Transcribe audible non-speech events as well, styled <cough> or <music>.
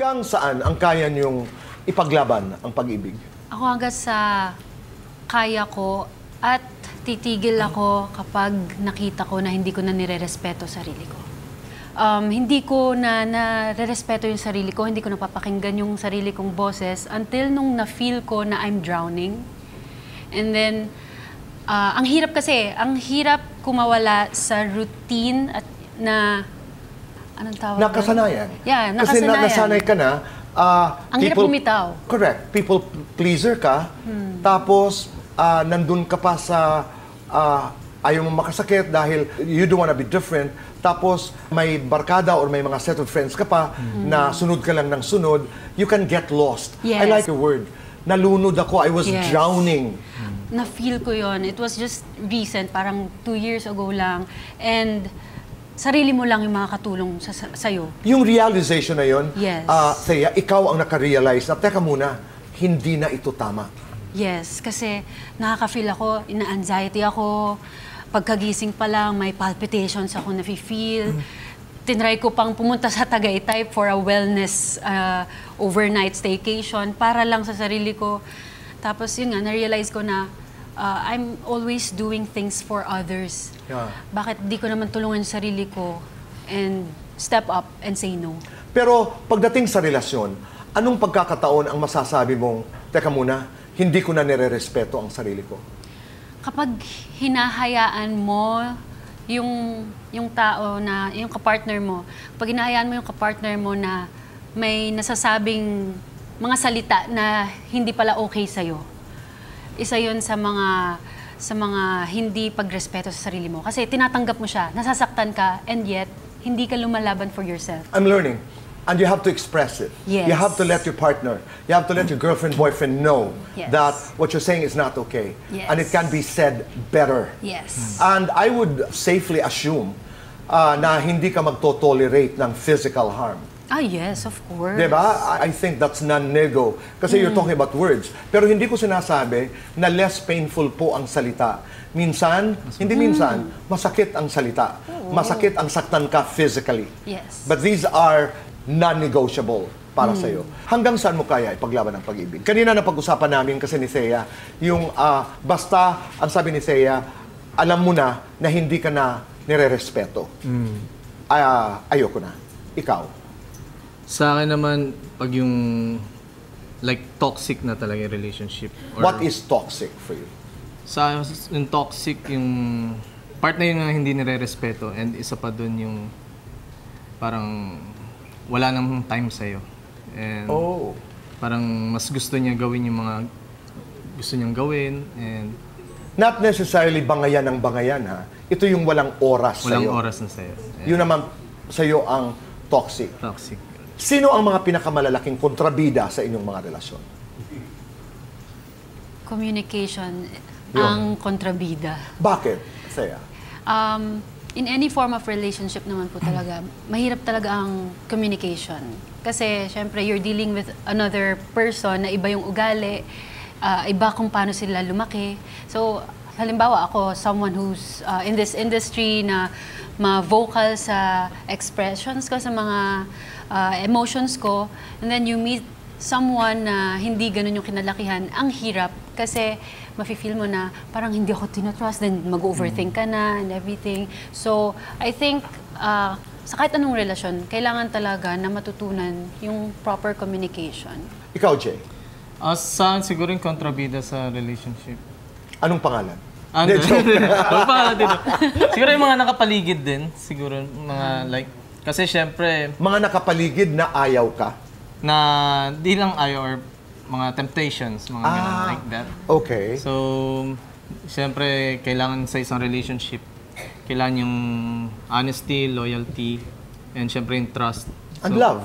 Hanggang saan ang kaya niyong ipaglaban ang pag-ibig? Ako hanggang sa kaya ko at titigil ako kapag nakita ko na hindi ko na nire-respeto sarili ko. Um, hindi ko na nare-respeto yung sarili ko, hindi ko napapakinggan yung sarili kong boses until nung na-feel ko na I'm drowning. And then, ah, ang hirap kasi, ang hirap kumawala sa routine at na, anong tawag? Nakasanayan. Yeah, Kasi na, nakasanayan. nasanay ka na. ah, Ang hirap bumitaw. Correct. People pleaser ka. Tapos, ah, nandun ka pa sa ah, ayaw mo makasakit dahil you don't wanna be different. Tapos, may barkada or may mga set of friends ka pa na sunod ka lang ng sunod. You can get lost. I Yes. like the word. Nalunod ako. I was Yes. drowning. na-feel ko yon. It was just recent, parang two years ago lang. And sarili mo lang yung makakatulong sa, sa, sa'yo. Yung realization na yun, Yes. ah, Thea, ikaw ang nakarealize na, teka muna, hindi na ito tama. Yes, kasi nakaka-feel ako, ina-anxiety ako. Pagkagising pa lang, may palpitations ako na-feel. Tinry ko pang pumunta sa Tagaytay for a wellness uh, overnight staycation para lang sa sarili ko. Tapos yun nga, na-realize ko na uh, I'm always doing things for others. Yeah. Bakit di ko naman tulungan sarili ko and step up and say no? Pero pagdating sa relasyon, anong pagkakataon ang masasabi mong, teka muna, hindi ko na nire-respeto ang sarili ko? kapag hinahayaan mo yung yung tao na yung kapartner mo, pag hinahayaan mo yung kapartner mo na may nasasabing mga salita na hindi pala okay sa Isa 'yon sa mga sa mga hindi pagrespeto sa sarili mo kasi tinatanggap mo siya, nasasaktan ka and yet hindi ka lumalaban for yourself. I'm learning. And you have to express it. Yes. You have to let your partner, you have to let your girlfriend, boyfriend know Yes. that what you're saying is not okay. Yes. And it can be said better. Yes. And I would safely assume uh, na hindi ka magto-tolerate ng physical harm. Ah, yes, of course. Diba? I I think that's non-nego. Kasi you're talking about words. Pero hindi ko sinasabi na less painful po ang salita. Minsan, hindi minsan, masakit ang salita. Masakit ang saktan ka physically. Yes. But these are non-negotiable para sa iyo. Hanggang saan mo kaya ipaglaban ang pag-ibig? Kanina na pag-usapan namin kasi ni Thea, yung ah, basta, ang sabi ni Thea, alam mo na na hindi ka na nire-respeto. Ah, ayoko na. Ikaw. Sa akin naman, pag yung like toxic na talaga yung relationship. or- What is toxic for you? Sa akin, yung toxic, yung part na yun na hindi nire-respeto and isa pa dun yung parang wala nang time sa'yo. And Oh. parang mas gusto niya gawin yung mga gusto niyang gawin and Not necessarily bangayan ng bangayan ha. Ito yung walang oras walang sa'yo. oras na sa'yo. Yun naman sa'yo ang toxic. Toxic. Sino ang mga pinakamalalaking kontrabida sa inyong mga relasyon? Communication Yun. ang kontrabida. Bakit? Saya. Um, in any form of relationship naman po talaga, mahirap talaga ang communication. Kasi, syempre, you're dealing with another person na iba yung ugali, ah, iba kung paano sila lumaki. So, halimbawa ako, someone who's ah, in this industry na ma-vocal sa expressions ko, sa mga ah, emotions ko, and then you meet someone na hindi ganun yung kinalakihan, ang hirap kasi mafe-feel mo na parang hindi ako tinotrust, then mag-overthink ka na and everything. So, I think ah, sa kahit anong relasyon, kailangan talaga na matutunan yung proper communication. Ikaw, Jay. Ah, sa akin siguro yung kontrabida sa relationship. Anong pangalan? Ah, Hindi, joke. <laughs> Wala pa dito. Siguro yung mga nakapaligid din. Siguro mga like... Kasi syempre, Mga nakapaligid na ayaw ka. na di lang ayaw or mga temptations, mga ganun Ah. like that. Okay. So, syempre, kailangan sa isang relationship, kailangan yung honesty, loyalty, and syempre yung trust. And So, love.